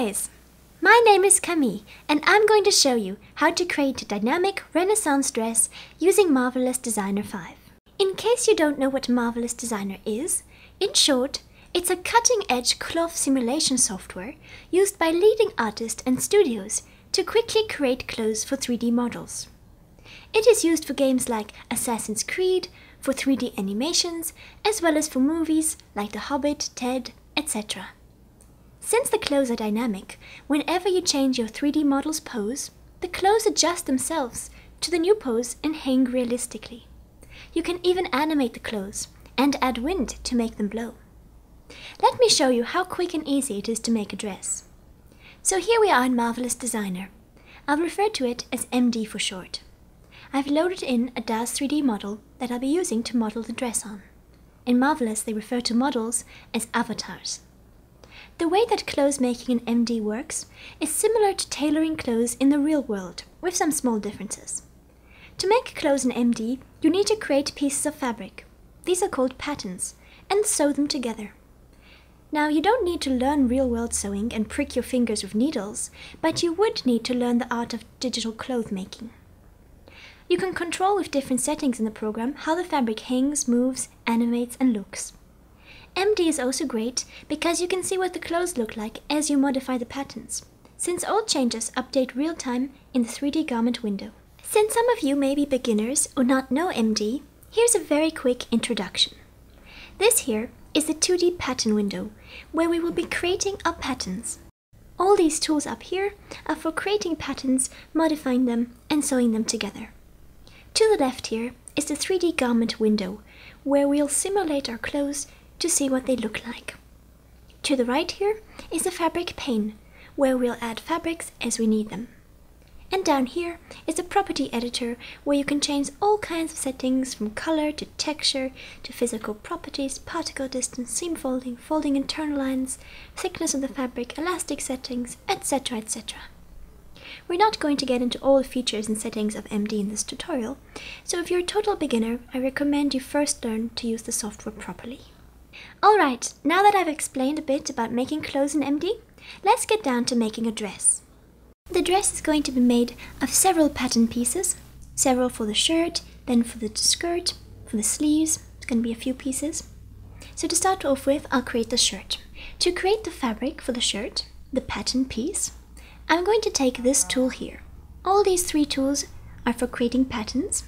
guys! My name is Camille and I'm going to show you how to create a dynamic Renaissance dress using Marvelous Designer 5. In case you don't know what Marvelous Designer is, in short, it's a cutting-edge cloth simulation software used by leading artists and studios to quickly create clothes for 3D models. It is used for games like Assassin's Creed, for 3D animations, as well as for movies like The Hobbit, Ted, etc. Since the clothes are dynamic, whenever you change your 3D model's pose, the clothes adjust themselves to the new pose and hang realistically. You can even animate the clothes and add wind to make them blow. Let me show you how quick and easy it is to make a dress. So here we are in Marvelous Designer. I'll refer to it as MD for short. I've loaded in a DAZ 3D model that I'll be using to model the dress on. In Marvelous, they refer to models as avatars. The way that clothes making in MD works is similar to tailoring clothes in the real world, with some small differences. To make clothes in MD, you need to create pieces of fabric. These are called patterns, and sew them together. Now, you don't need to learn real world sewing and prick your fingers with needles, but you would need to learn the art of digital cloth making. You can control with different settings in the program how the fabric hangs, moves, animates, and looks. MD is also great because you can see what the clothes look like as you modify the patterns, since all changes update real time in the 3D garment window. Since some of you may be beginners or not know MD, here's a very quick introduction. This here is the 2D pattern window, where we will be creating our patterns. All these tools up here are for creating patterns, modifying them, and sewing them together. To the left here is the 3D garment window, where we'll simulate our clothes to see what they look like. To the right here is a fabric pane, where we'll add fabrics as we need them. And down here is a property editor where you can change all kinds of settings from color to texture to physical properties, particle distance, seam folding, folding internal lines, thickness of the fabric, elastic settings, etc. etc. We're not going to get into all the features and settings of MD in this tutorial, so if you're a total beginner, I recommend you first learn to use the software properly. Alright, now that I've explained a bit about making clothes in MD, let's get down to making a dress. The dress is going to be made of several pattern pieces, several for the shirt, then for the skirt, for the sleeves, it's going to be a few pieces. So to start off with, I'll create the shirt. To create the fabric for the shirt, the pattern piece, I'm going to take this tool here. All these three tools are for creating patterns.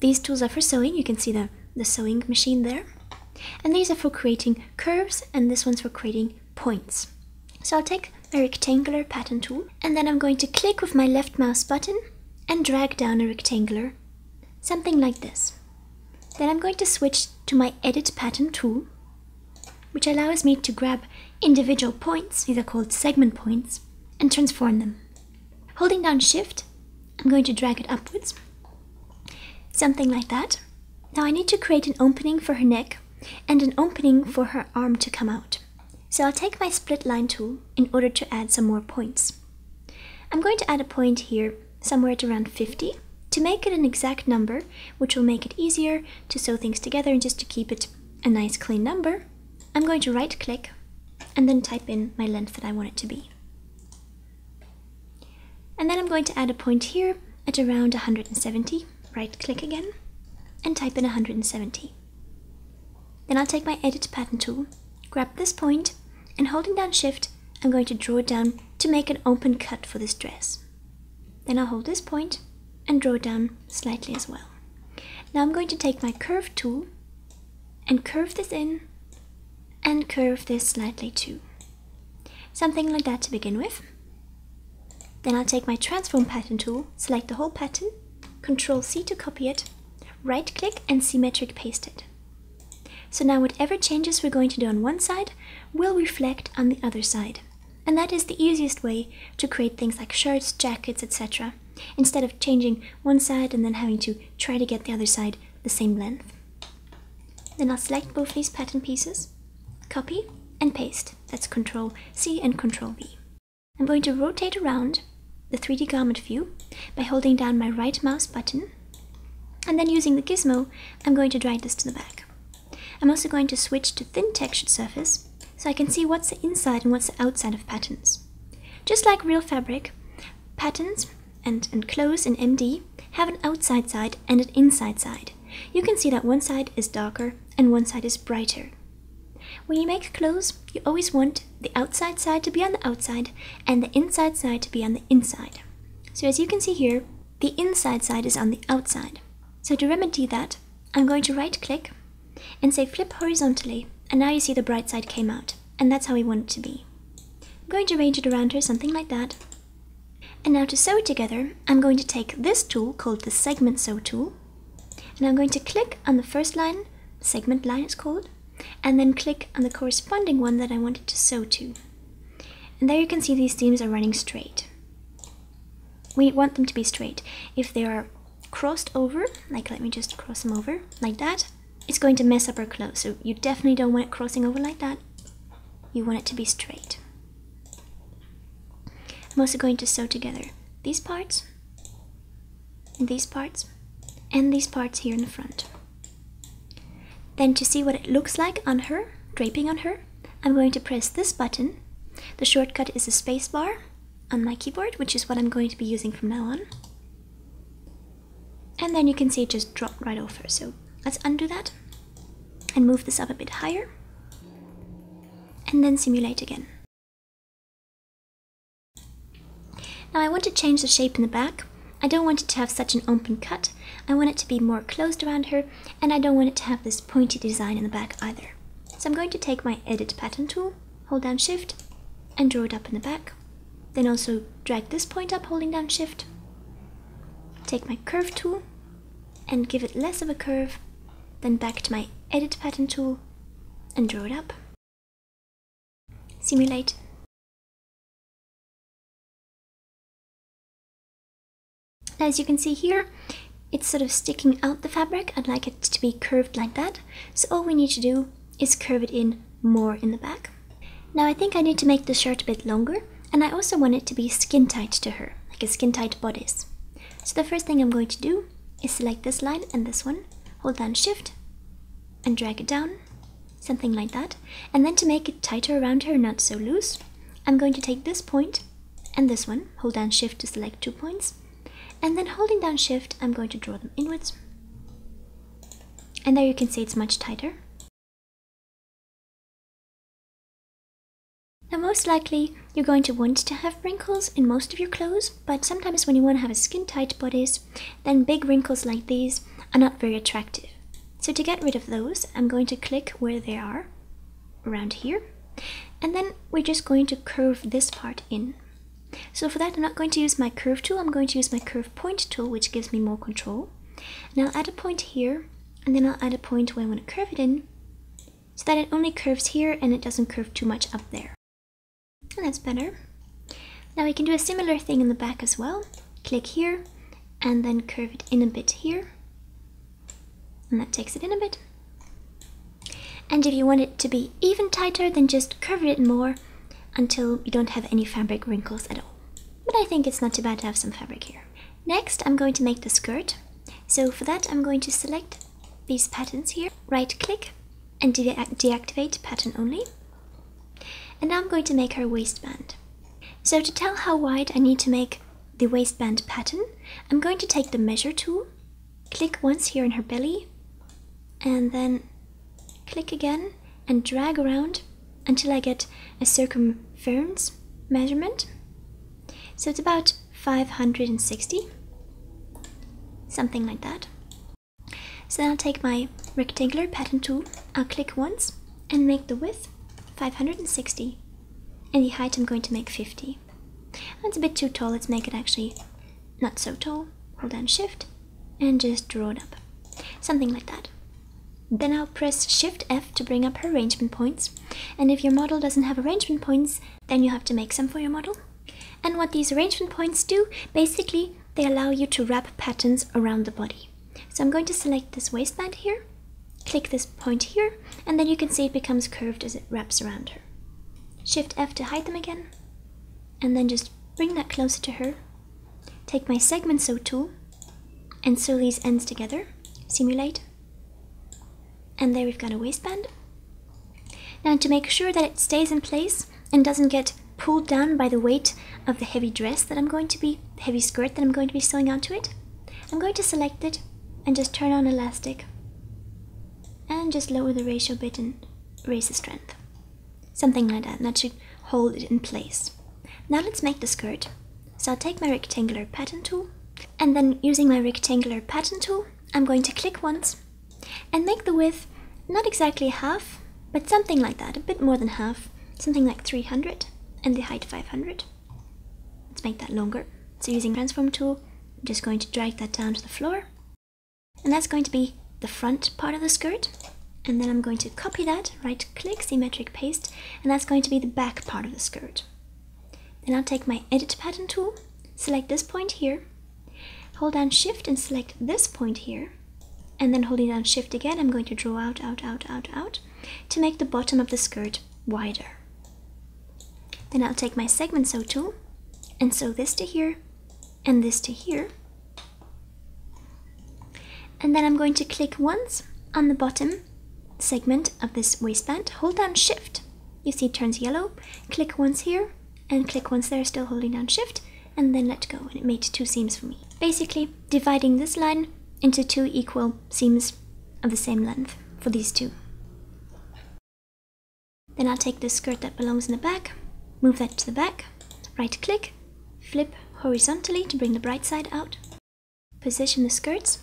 These tools are for sewing, you can see the, the sewing machine there and these are for creating curves and this one's for creating points. So I'll take a rectangular pattern tool and then I'm going to click with my left mouse button and drag down a rectangular, something like this. Then I'm going to switch to my edit pattern tool, which allows me to grab individual points, these are called segment points, and transform them. Holding down shift, I'm going to drag it upwards, something like that. Now I need to create an opening for her neck and an opening for her arm to come out. So I'll take my split line tool in order to add some more points. I'm going to add a point here somewhere at around 50 to make it an exact number, which will make it easier to sew things together and just to keep it a nice clean number. I'm going to right click and then type in my length that I want it to be. And then I'm going to add a point here at around 170, right click again, and type in 170. Then I'll take my edit pattern tool, grab this point, and holding down shift, I'm going to draw it down to make an open cut for this dress. Then I'll hold this point and draw it down slightly as well. Now I'm going to take my curve tool and curve this in and curve this slightly too. Something like that to begin with. Then I'll take my transform pattern tool, select the whole pattern, Control C to copy it, right click and symmetric paste it. So now whatever changes we're going to do on one side will reflect on the other side. And that is the easiest way to create things like shirts, jackets, etc. Instead of changing one side and then having to try to get the other side the same length. Then I'll select both these pattern pieces, copy and paste. That's Control C and Control V. I'm going to rotate around the 3D garment view by holding down my right mouse button and then using the gizmo, I'm going to drag this to the back. I'm also going to switch to thin textured surface so I can see what's the inside and what's the outside of patterns. Just like real fabric, patterns and, and clothes in MD have an outside side and an inside side. You can see that one side is darker and one side is brighter. When you make clothes, you always want the outside side to be on the outside and the inside side to be on the inside. So as you can see here, the inside side is on the outside. So to remedy that, I'm going to right click and say flip horizontally and now you see the bright side came out and that's how we want it to be. I'm going to arrange it around her something like that. And now to sew it together, I'm going to take this tool called the segment sew tool and I'm going to click on the first line, segment line it's called, and then click on the corresponding one that I wanted to sew to. And there you can see these seams are running straight. We want them to be straight. If they are crossed over, like let me just cross them over, like that, it's going to mess up our clothes. So you definitely don't want it crossing over like that. You want it to be straight. I'm also going to sew together these parts, and these parts, and these parts here in the front. Then to see what it looks like on her, draping on her, I'm going to press this button. The shortcut is the spacebar on my keyboard, which is what I'm going to be using from now on. And then you can see it just dropped right over. So let's undo that and move this up a bit higher. And then simulate again. Now I want to change the shape in the back. I don't want it to have such an open cut. I want it to be more closed around her and I don't want it to have this pointy design in the back either. So I'm going to take my edit pattern tool, hold down shift and draw it up in the back. Then also drag this point up holding down shift. Take my curve tool and give it less of a curve. Then back to my edit pattern tool and draw it up. Simulate As you can see here, it's sort of sticking out the fabric. I'd like it to be curved like that. So all we need to do is curve it in more in the back. Now I think I need to make the shirt a bit longer and I also want it to be skin tight to her, like a skin tight bodice. So the first thing I'm going to do is select this line and this one, hold down shift and drag it down, something like that. And then to make it tighter around her, not so loose, I'm going to take this point and this one, hold down shift to select two points, and then holding down shift, I'm going to draw them inwards. And there you can see it's much tighter. Now most likely you're going to want to have wrinkles in most of your clothes, but sometimes when you want to have a skin tight bodice, then big wrinkles like these are not very attractive. So to get rid of those, I'm going to click where they are, around here, and then we're just going to curve this part in. So for that, I'm not going to use my curve tool, I'm going to use my curve point tool, which gives me more control. And I'll add a point here, and then I'll add a point where I want to curve it in, so that it only curves here and it doesn't curve too much up there. And that's better. Now we can do a similar thing in the back as well. Click here, and then curve it in a bit here. And that takes it in a bit. And if you want it to be even tighter, then just curve it more until you don't have any fabric wrinkles at all. But I think it's not too bad to have some fabric here. Next, I'm going to make the skirt. So for that, I'm going to select these patterns here, right click and de deactivate pattern only. And now I'm going to make her waistband. So to tell how wide I need to make the waistband pattern, I'm going to take the measure tool, click once here in her belly, and then click again and drag around until I get a circumference measurement. So it's about 560, something like that. So then I'll take my rectangular pattern tool, I'll click once and make the width 560 and the height I'm going to make 50. That's a bit too tall, let's make it actually not so tall. Hold down shift and just draw it up. Something like that. Then I'll press Shift F to bring up her arrangement points. And if your model doesn't have arrangement points, then you have to make some for your model. And what these arrangement points do, basically, they allow you to wrap patterns around the body. So I'm going to select this waistband here, click this point here, and then you can see it becomes curved as it wraps around her. Shift F to hide them again, and then just bring that closer to her. Take my segment sew tool and sew these ends together, simulate, and there we've got a waistband. Now to make sure that it stays in place and doesn't get pulled down by the weight of the heavy dress that I'm going to be, heavy skirt that I'm going to be sewing onto it, I'm going to select it and just turn on elastic and just lower the ratio bit and raise the strength. Something like that, that should hold it in place. Now let's make the skirt. So I'll take my rectangular pattern tool and then using my rectangular pattern tool, I'm going to click once and make the width not exactly half, but something like that, a bit more than half, something like 300 and the height 500. Let's make that longer. So using transform tool, I'm just going to drag that down to the floor and that's going to be the front part of the skirt and then I'm going to copy that, right click, symmetric paste, and that's going to be the back part of the skirt. Then I'll take my edit pattern tool, select this point here, hold down shift and select this point here, and then holding down shift again, I'm going to draw out, out, out, out, out, to make the bottom of the skirt wider. Then I'll take my segment sew tool and sew this to here and this to here. And then I'm going to click once on the bottom segment of this waistband, hold down shift. You see it turns yellow. Click once here and click once there, still holding down shift, and then let go. And it made two seams for me. Basically, dividing this line into two equal seams of the same length for these two. Then I'll take the skirt that belongs in the back, move that to the back, right click, flip horizontally to bring the bright side out, position the skirts,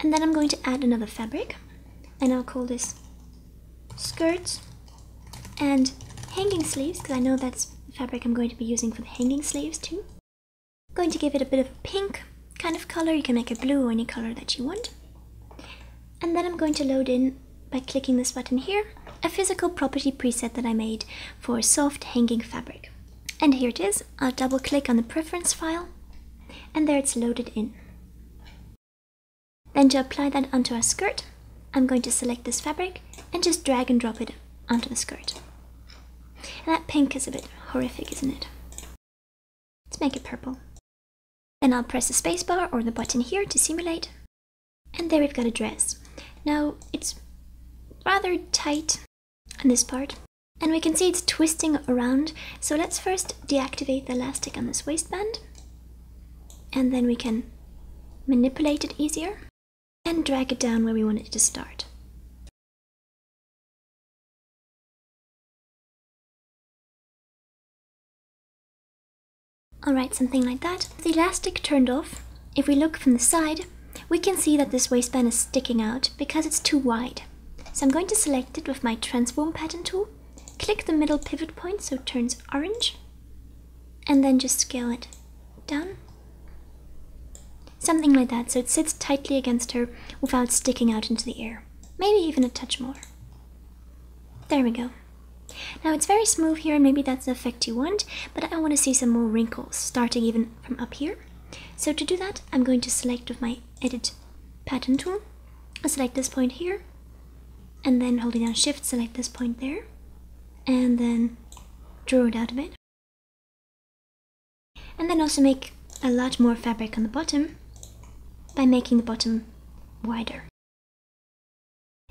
and then I'm going to add another fabric and I'll call this skirts and hanging sleeves because I know that's the fabric I'm going to be using for the hanging sleeves too. Going to give it a bit of a pink kind of color. You can make it blue or any color that you want. And then I'm going to load in by clicking this button here a physical property preset that I made for soft hanging fabric. And here it is. I'll double click on the preference file and there it's loaded in. Then to apply that onto our skirt, I'm going to select this fabric and just drag and drop it onto the skirt. And that pink is a bit horrific, isn't it? Let's make it purple. Then I'll press the spacebar or the button here to simulate. And there we've got a dress. Now it's rather tight on this part. And we can see it's twisting around. So let's first deactivate the elastic on this waistband. And then we can manipulate it easier and drag it down where we want it to start. Alright, something like that. With the elastic turned off, if we look from the side, we can see that this waistband is sticking out because it's too wide. So I'm going to select it with my transform pattern tool, click the middle pivot point so it turns orange, and then just scale it down Something like that, so it sits tightly against her without sticking out into the air. Maybe even a touch more. There we go. Now it's very smooth here and maybe that's the effect you want, but I want to see some more wrinkles, starting even from up here. So to do that, I'm going to select with my Edit Pattern tool. I'll select this point here, and then holding down Shift, select this point there, and then draw it out a bit. And then also make a lot more fabric on the bottom by making the bottom wider.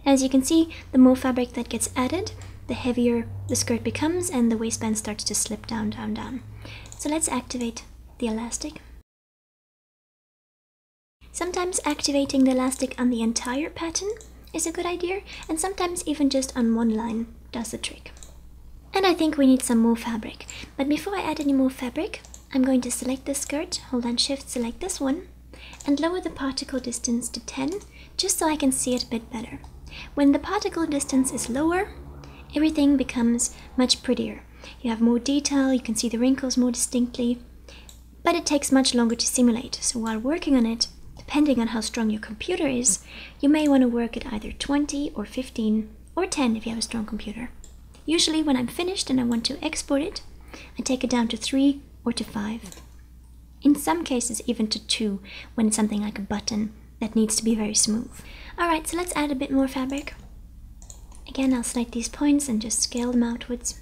As you can see, the more fabric that gets added, the heavier the skirt becomes and the waistband starts to slip down, down, down. So let's activate the elastic. Sometimes activating the elastic on the entire pattern is a good idea, and sometimes even just on one line does the trick. And I think we need some more fabric. But before I add any more fabric, I'm going to select the skirt, hold down shift, select this one, and lower the particle distance to 10 just so I can see it a bit better. When the particle distance is lower, everything becomes much prettier. You have more detail, you can see the wrinkles more distinctly, but it takes much longer to simulate, so while working on it, depending on how strong your computer is, you may want to work at either 20 or 15 or 10 if you have a strong computer. Usually when I'm finished and I want to export it, I take it down to 3 or to 5 in some cases even to two when it's something like a button that needs to be very smooth. Alright, so let's add a bit more fabric. Again, I'll select these points and just scale them outwards.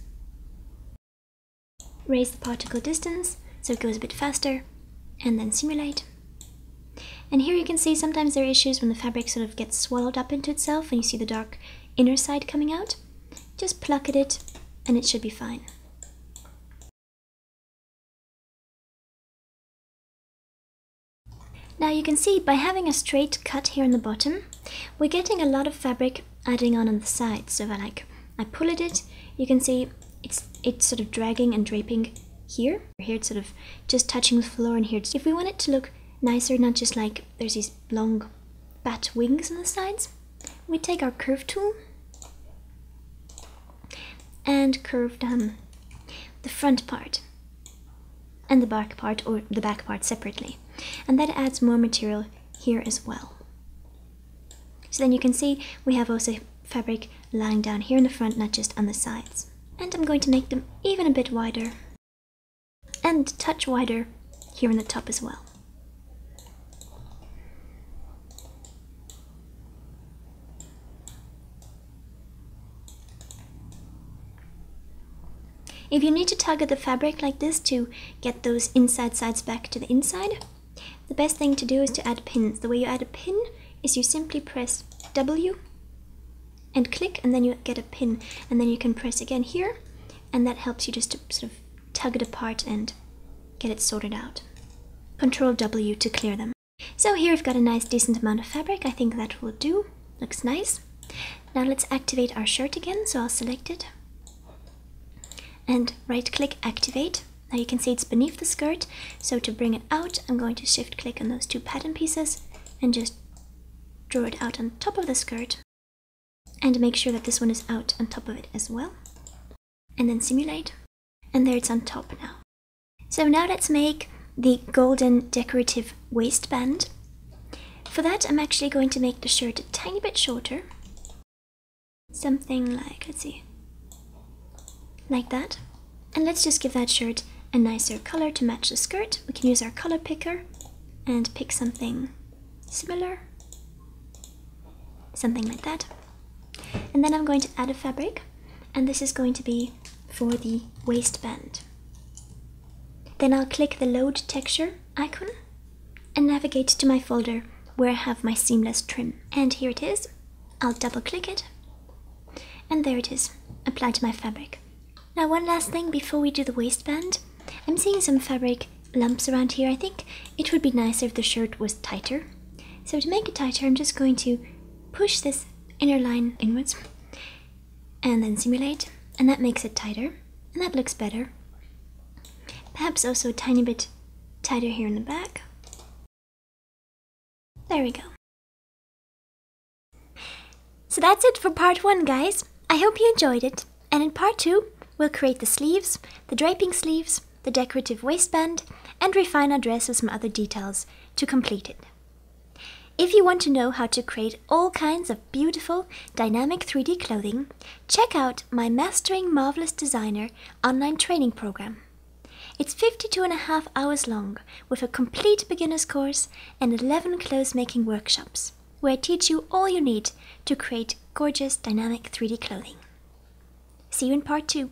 Raise the particle distance so it goes a bit faster, and then simulate. And here you can see sometimes there are issues when the fabric sort of gets swallowed up into itself and you see the dark inner side coming out. just pluck at it and it should be fine. Now you can see by having a straight cut here on the bottom, we're getting a lot of fabric adding on on the sides. So if I like, I pull at it, you can see it's it's sort of dragging and draping here. Here it's sort of just touching the floor and here. If we want it to look nicer, not just like there's these long bat wings on the sides, we take our curve tool and curve down um, the front part and the back part or the back part separately. And that adds more material here as well. So then you can see we have also fabric lying down here in the front, not just on the sides. And I'm going to make them even a bit wider and touch wider here in the top as well. If you need to tug at the fabric like this to get those inside sides back to the inside, the best thing to do is to add pins. The way you add a pin is you simply press W and click and then you get a pin and then you can press again here and that helps you just to sort of tug it apart and get it sorted out. Control W to clear them. So here we've got a nice decent amount of fabric. I think that will do. Looks nice. Now let's activate our shirt again. So I'll select it and right click activate. Now you can see it's beneath the skirt, so to bring it out, I'm going to shift click on those two pattern pieces and just draw it out on top of the skirt and make sure that this one is out on top of it as well. And then simulate, and there it's on top now. So now let's make the golden decorative waistband. For that, I'm actually going to make the shirt a tiny bit shorter. Something like, let's see, like that. And let's just give that shirt a nicer color to match the skirt. We can use our color picker and pick something similar. Something like that. And then I'm going to add a fabric and this is going to be for the waistband. Then I'll click the load texture icon and navigate to my folder where I have my seamless trim. And here it is. I'll double click it and there it is, applied to my fabric. Now one last thing before we do the waistband. I'm seeing some fabric lumps around here. I think it would be nicer if the shirt was tighter. So to make it tighter, I'm just going to push this inner line inwards and then simulate. And that makes it tighter. And that looks better. Perhaps also a tiny bit tighter here in the back. There we go. So that's it for part one, guys. I hope you enjoyed it. And in part two, We'll create the sleeves, the draping sleeves, the decorative waistband, and refine our dress with some other details to complete it. If you want to know how to create all kinds of beautiful, dynamic 3D clothing, check out my Mastering Marvelous Designer online training program. It's 52 and a half hours long with a complete beginner's course and 11 clothes making workshops, where I teach you all you need to create gorgeous, dynamic 3D clothing. See you in part 2.